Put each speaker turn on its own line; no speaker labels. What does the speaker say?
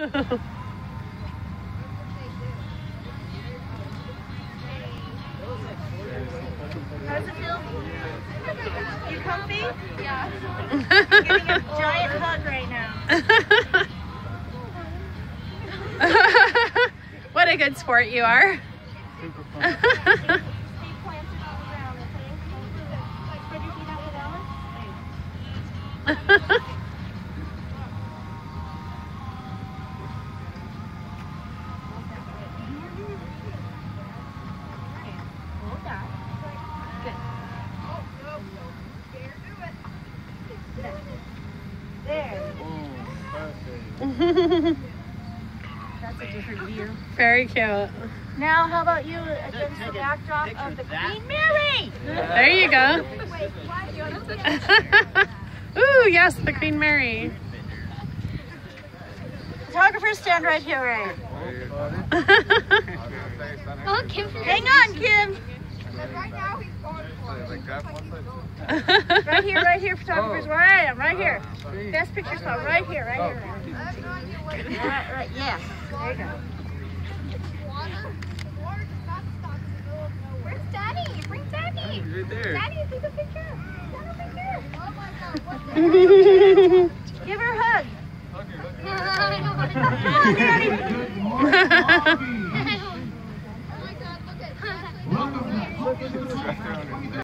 How it feel? You comfy? Yeah. Giving a giant hug right now.
what a good sport you are.
That's a different view.
Very cute.
Now, how about you against the backdrop of the Queen Mary?
There you go. Ooh, yes, the Queen Mary.
Photographer, stand right here, right?
Oh, Kim.
Hang on, Kim. right here, right here, photographers, where I am, right here. Best picture spot, right here, right here. Here. right, right, yeah. There you go.
Where's Daddy? Bring Daddy! Daddy, take a picture. take a picture!
Give her a hug.
Come on, Daddy. Oh my
God. Look Welcome.